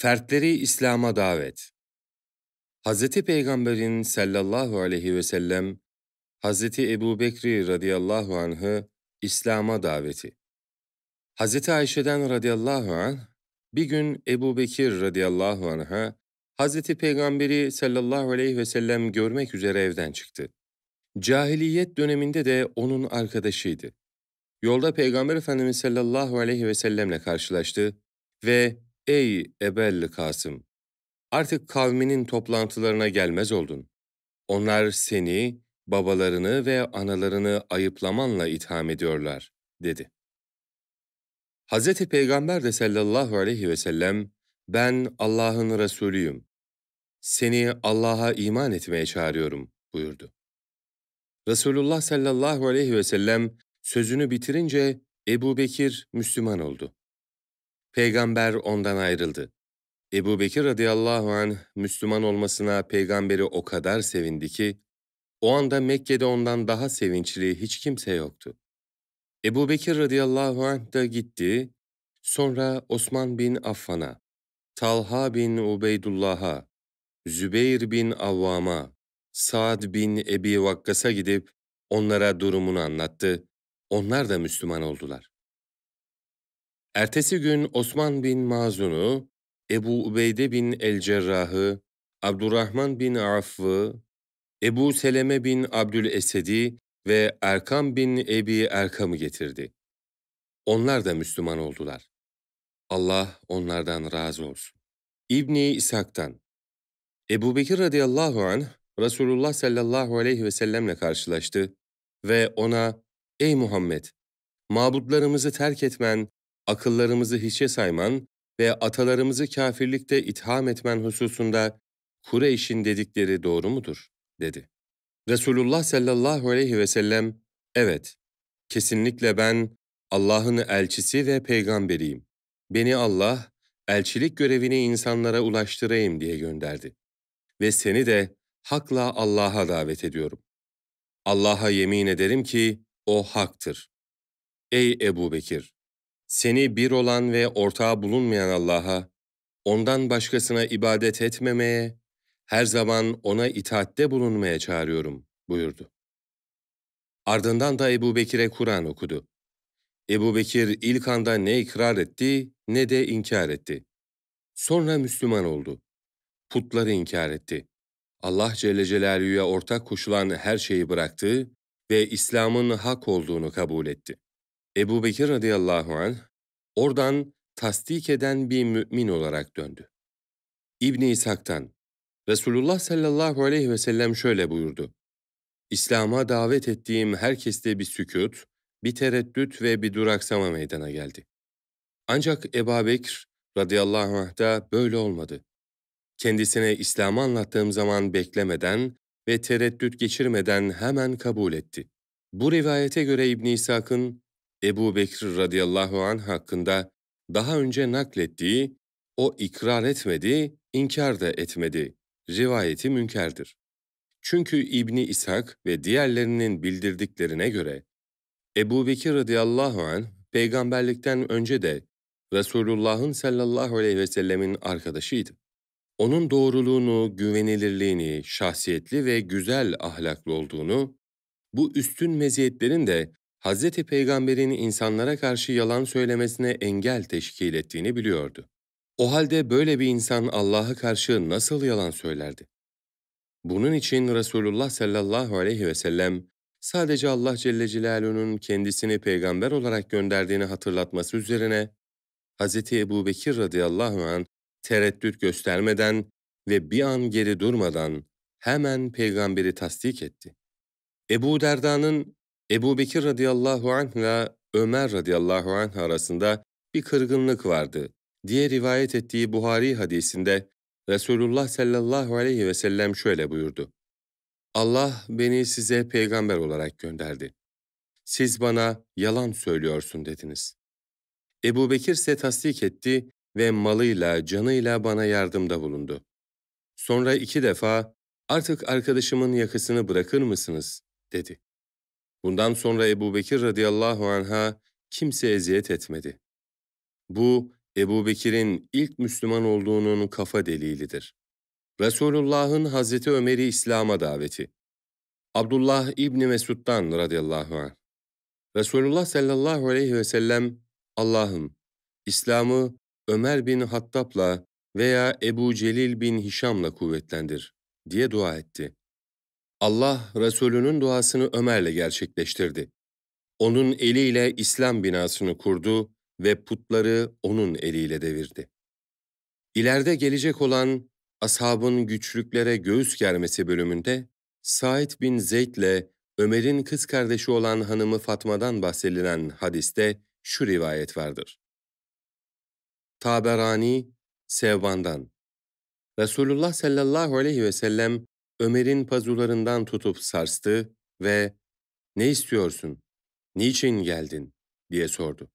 Fertleri İslam'a davet. Hz. Peygamber'in sallallahu aleyhi ve sellem, Hz. Ebu Bekri radıyallahu anh'ı İslam'a daveti. Hz. Ayşe'den radıyallahu anh, bir gün Ebu Bekir radıyallahu anh'a, Hz. Peygamberi sallallahu aleyhi ve sellem görmek üzere evden çıktı. Cahiliyet döneminde de onun arkadaşıydı. Yolda Peygamber Efendimiz sallallahu aleyhi ve sellemle karşılaştı ve ''Ey Ebel Kasım, artık kavminin toplantılarına gelmez oldun. Onlar seni, babalarını ve analarını ayıplamanla itham ediyorlar.'' dedi. Hz. Peygamber de sallallahu aleyhi ve sellem, ''Ben Allah'ın Resulüyüm. Seni Allah'a iman etmeye çağırıyorum.'' buyurdu. Resulullah sallallahu aleyhi ve sellem sözünü bitirince Ebu Bekir Müslüman oldu. Peygamber ondan ayrıldı. Ebu Bekir radıyallahu anh Müslüman olmasına peygamberi o kadar sevindi ki, o anda Mekke'de ondan daha sevinçli hiç kimse yoktu. Ebu Bekir radıyallahu anh da gitti, sonra Osman bin Affan'a, Talha bin Ubeydullah'a, Zübeyir bin Avvam'a, Sa'd bin Ebi Vakkas'a gidip onlara durumunu anlattı. Onlar da Müslüman oldular. Ertesi gün Osman bin Mazun'u, Ebu Ubeyde bin el-Cerrah'ı, Abdurrahman bin Aff'ı, Ebu Seleme bin Abdülesedi ve Erkam bin Ebi Erkam'ı getirdi. Onlar da Müslüman oldular. Allah onlardan razı olsun. İbni İshak'tan Ebu Bekir radıyallahu anh, Resulullah sallallahu aleyhi ve sellemle karşılaştı ve ona, Ey Muhammed! Mabutlarımızı terk etmen, akıllarımızı hiçe sayman ve atalarımızı kafirlikte itham etmen hususunda Kureyş'in dedikleri doğru mudur? dedi. Resulullah sallallahu aleyhi ve sellem, evet, kesinlikle ben Allah'ın elçisi ve peygamberiyim. Beni Allah, elçilik görevini insanlara ulaştırayım diye gönderdi. Ve seni de hakla Allah'a davet ediyorum. Allah'a yemin ederim ki o haktır. Ey Ebu Bekir! Seni bir olan ve ortağı bulunmayan Allah'a, ondan başkasına ibadet etmemeye, her zaman ona itaatte bulunmaya çağırıyorum buyurdu. Ardından da Ebu Bekir'e Kur'an okudu. Ebu Bekir ilk anda ne ikrar etti ne de inkar etti. Sonra Müslüman oldu. Putları inkar etti. Allah Celle Celaluhu'ya ortak koşulan her şeyi bıraktı ve İslam'ın hak olduğunu kabul etti. Ebu Bekir radıyallahu anh, oradan tasdik eden bir mümin olarak döndü. İbni İshak'tan, Resulullah sallallahu aleyhi ve sellem şöyle buyurdu. İslam'a davet ettiğim herkeste bir sükut, bir tereddüt ve bir duraksama meydana geldi. Ancak Ebu Bekir radıyallahu anh'da böyle olmadı. Kendisine İslam'ı anlattığım zaman beklemeden ve tereddüt geçirmeden hemen kabul etti. Bu rivayete göre İbn İshak'ın Ebu Bekir radıyallahu anh hakkında daha önce naklettiği o ikrar etmedi, inkar da etmedi. Rivayeti münkerdir. Çünkü İbni İshak ve diğerlerinin bildirdiklerine göre Ebu Bekir radıyallahu anh peygamberlikten önce de Resulullah'ın sallallahu aleyhi ve sellemin arkadaşıydı. Onun doğruluğunu, güvenilirliğini, şahsiyetli ve güzel ahlaklı olduğunu, bu üstün meziyetlerin de Hz. Peygamber'in insanlara karşı yalan söylemesine engel teşkil ettiğini biliyordu. O halde böyle bir insan Allah'a karşı nasıl yalan söylerdi? Bunun için Resulullah sallallahu aleyhi ve sellem sadece Allah Celle Celaluhu'nun kendisini peygamber olarak gönderdiğini hatırlatması üzerine Hz. Ebu Bekir radıyallahu an tereddüt göstermeden ve bir an geri durmadan hemen peygamberi tasdik etti. Ebu Derda'nın Ebu Bekir radıyallahu anh ile Ömer radıyallahu anh arasında bir kırgınlık vardı diye rivayet ettiği Buhari hadisinde Resulullah sallallahu aleyhi ve sellem şöyle buyurdu. Allah beni size peygamber olarak gönderdi. Siz bana yalan söylüyorsun dediniz. Ebu Bekir ise tasdik etti ve malıyla, canıyla bana yardımda bulundu. Sonra iki defa, artık arkadaşımın yakasını bırakır mısınız? dedi. Bundan sonra Ebu Bekir radıyallahu anh'a kimse eziyet etmedi. Bu, Ebu Bekir'in ilk Müslüman olduğunun kafa delilidir. Resulullah'ın Hazreti Ömer'i İslam'a daveti. Abdullah İbni Mesud'dan radıyallahu anh. Resulullah sallallahu aleyhi ve sellem, Allah'ım, İslam'ı Ömer bin Hattab'la veya Ebu Celil bin Hişam'la kuvvetlendir diye dua etti. Allah Resulünün duasını Ömer'le gerçekleştirdi. Onun eliyle İslam binasını kurdu ve putları onun eliyle devirdi. İleride gelecek olan ashabın güçlüklere göğüs germesi bölümünde Said bin Zeyd ile Ömer'in kız kardeşi olan hanımı Fatma'dan bahsedilen hadiste şu rivayet vardır. Taberani, Sevban'dan. Resulullah sallallahu aleyhi ve sellem Ömer'in pazularından tutup sarstı ve ''Ne istiyorsun? Niçin geldin?'' diye sordu.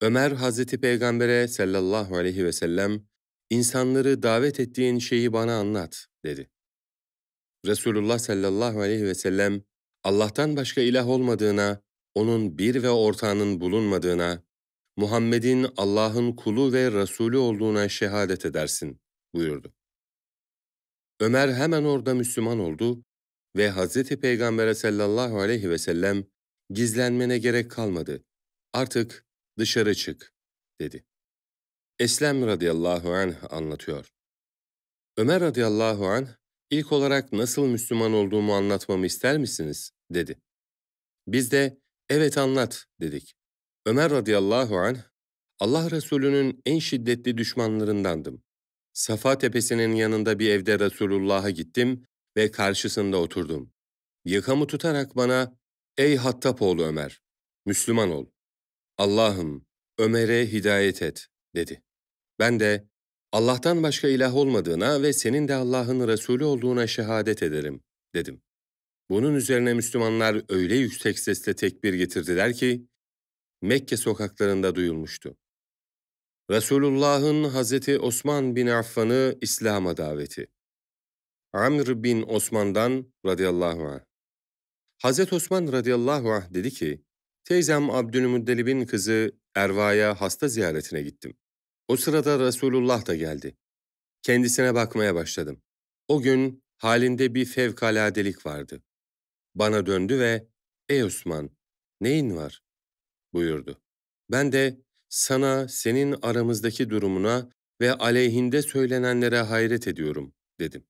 Ömer Hazreti Peygamber'e sallallahu aleyhi ve sellem insanları davet ettiğin şeyi bana anlat dedi. Resulullah sallallahu aleyhi ve sellem Allah'tan başka ilah olmadığına, onun bir ve ortağının bulunmadığına, Muhammed'in Allah'ın kulu ve Resulü olduğuna şehadet edersin buyurdu. Ömer hemen orada Müslüman oldu ve Hazreti Peygamber'e sallallahu aleyhi ve sellem gizlenmene gerek kalmadı. Artık dışarı çık dedi. Eslem radıyallahu anh anlatıyor. Ömer radıyallahu anh ilk olarak nasıl Müslüman olduğumu anlatmamı ister misiniz? dedi. Biz de evet anlat dedik. Ömer radıyallahu anh Allah Resulü'nün en şiddetli düşmanlarındandım. Safa tepesinin yanında bir evde Resulullah'a gittim ve karşısında oturdum. Yakamı tutarak bana, ''Ey Hattapoğlu Ömer, Müslüman ol. Allah'ım, Ömer'e hidayet et.'' dedi. Ben de, Allah'tan başka ilah olmadığına ve senin de Allah'ın Resulü olduğuna şehadet ederim, dedim. Bunun üzerine Müslümanlar öyle yüksek sesle tekbir getirdiler ki, Mekke sokaklarında duyulmuştu. Resulullah'ın Hazreti Osman bin Affan'ı İslam'a daveti. Amr bin Osman'dan radıyallahu anh. Hazreti Osman radıyallahu anh dedi ki, teyzem Abdülmuttalib'in kızı Erva'ya hasta ziyaretine gittim. O sırada Resulullah da geldi. Kendisine bakmaya başladım. O gün halinde bir fevkaladelik vardı. Bana döndü ve, ''Ey Osman, neyin var?'' buyurdu. Ben de, sana senin aramızdaki durumuna ve aleyhinde söylenenlere hayret ediyorum, dedim.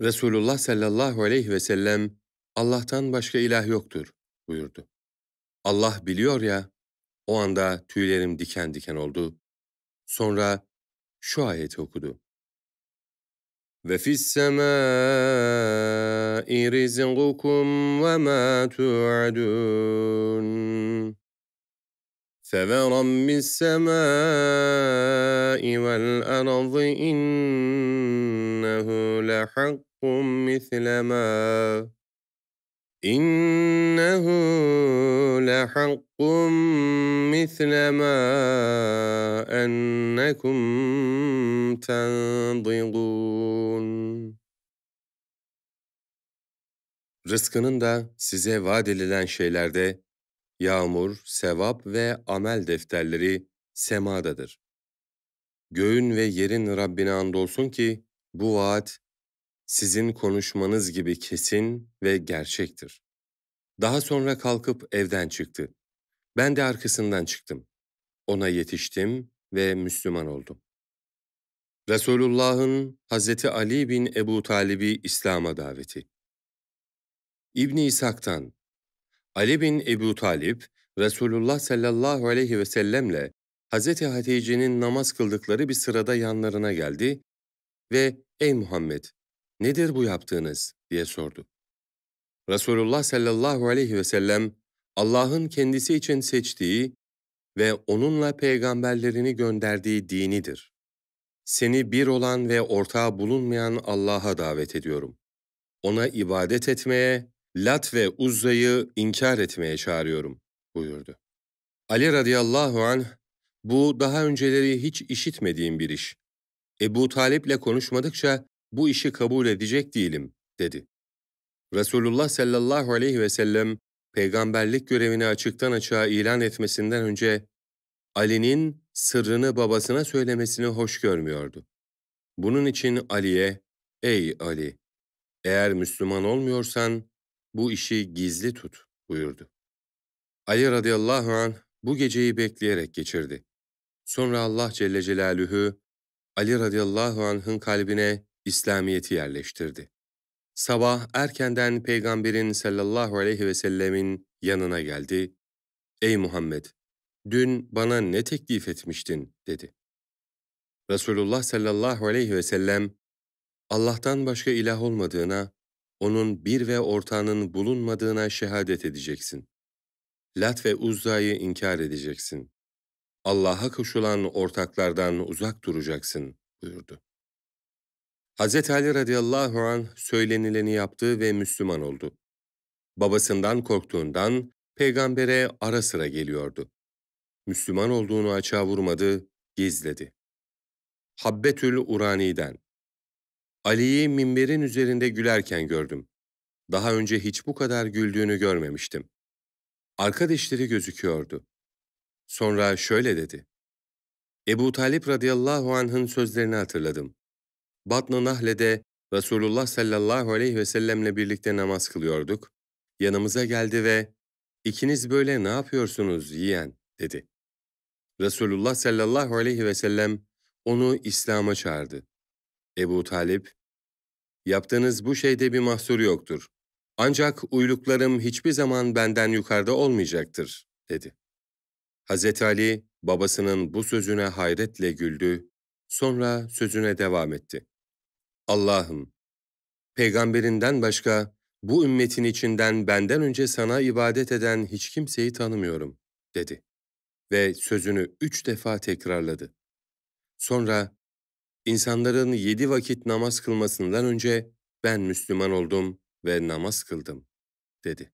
Resulullah sallallahu aleyhi ve sellem, Allah'tan başka ilah yoktur, buyurdu. Allah biliyor ya, o anda tüylerim diken diken oldu. Sonra şu ayeti okudu. Ve fis semâi rizqukum ve mâ tu'adun. فَوَرَبِّ السَّمَاءِ وَالْأَرْضِ إِنَّهُ لَحَقٌّ مِثْلَ مَا إِنَّهُ لَحَقٌّ مِثْلَ مَا أَنَّكُمْ تَنْضِقُونَ Rızkının da size vaat edilen şeylerde Yağmur, sevap ve amel defterleri semadadır. Göğün ve yerin Rabbine andolsun ki bu vaat sizin konuşmanız gibi kesin ve gerçektir. Daha sonra kalkıp evden çıktı. Ben de arkasından çıktım. Ona yetiştim ve Müslüman oldum. Resulullah'ın Hazreti Ali bin Ebu Talib'i İslam'a daveti. İbn İshak'tan Ali bin Ebu Talip, Resulullah sallallahu aleyhi ve sellemle Hz. Hatice'nin namaz kıldıkları bir sırada yanlarına geldi ve ''Ey Muhammed, nedir bu yaptığınız?'' diye sordu. Resulullah sallallahu aleyhi ve sellem, Allah'ın kendisi için seçtiği ve onunla peygamberlerini gönderdiği dinidir. Seni bir olan ve ortağı bulunmayan Allah'a davet ediyorum. Ona ibadet etmeye Lat ve Uzza'yı inkar etmeye çağırıyorum buyurdu. Ali radıyallahu anh, bu daha önceleri hiç işitmediğim bir iş. Ebu Talip'le konuşmadıkça bu işi kabul edecek değilim, dedi. Resulullah sallallahu aleyhi ve sellem, peygamberlik görevini açıktan açığa ilan etmesinden önce, Ali'nin sırrını babasına söylemesini hoş görmüyordu. Bunun için Ali'ye, ''Ey Ali, eğer Müslüman olmuyorsan bu işi gizli tut.'' buyurdu. Ali radıyallahu anh bu geceyi bekleyerek geçirdi. Sonra Allah Celle Celaluhu, Ali radıyallahu anh'ın kalbine İslamiyet'i yerleştirdi. Sabah erkenden Peygamberin sallallahu aleyhi ve sellemin yanına geldi. Ey Muhammed! Dün bana ne teklif etmiştin? dedi. Resulullah sallallahu aleyhi ve sellem, Allah'tan başka ilah olmadığına, onun bir ve ortağının bulunmadığına şehadet edeceksin. Lat ve Uzza'yı inkar edeceksin. Allah'a koşulan ortaklardan uzak duracaksın buyurdu. Hz. Ali radıyallahu an söylenileni yaptı ve Müslüman oldu. Babasından korktuğundan peygambere ara sıra geliyordu. Müslüman olduğunu açığa vurmadı, gizledi. Habbetül Urani'den Ali'yi minberin üzerinde gülerken gördüm. Daha önce hiç bu kadar güldüğünü görmemiştim. Arka dişleri gözüküyordu. Sonra şöyle dedi. Ebu Talip radıyallahu anh'ın sözlerini hatırladım. Batn-ı Nahle'de Resulullah sallallahu aleyhi ve sellemle birlikte namaz kılıyorduk. Yanımıza geldi ve ikiniz böyle ne yapıyorsunuz yiyen dedi. Resulullah sallallahu aleyhi ve sellem onu İslam'a çağırdı. Ebu Talip, yaptığınız bu şeyde bir mahsur yoktur. Ancak uyluklarım hiçbir zaman benden yukarıda olmayacaktır, dedi. Hz. Ali, babasının bu sözüne hayretle güldü, sonra sözüne devam etti. Allah'ım, peygamberinden başka bu ümmetin içinden benden önce sana ibadet eden hiç kimseyi tanımıyorum, dedi. Ve sözünü üç defa tekrarladı. Sonra, insanların yedi vakit namaz kılmasından önce ben Müslüman oldum ve namaz kıldım, dedi.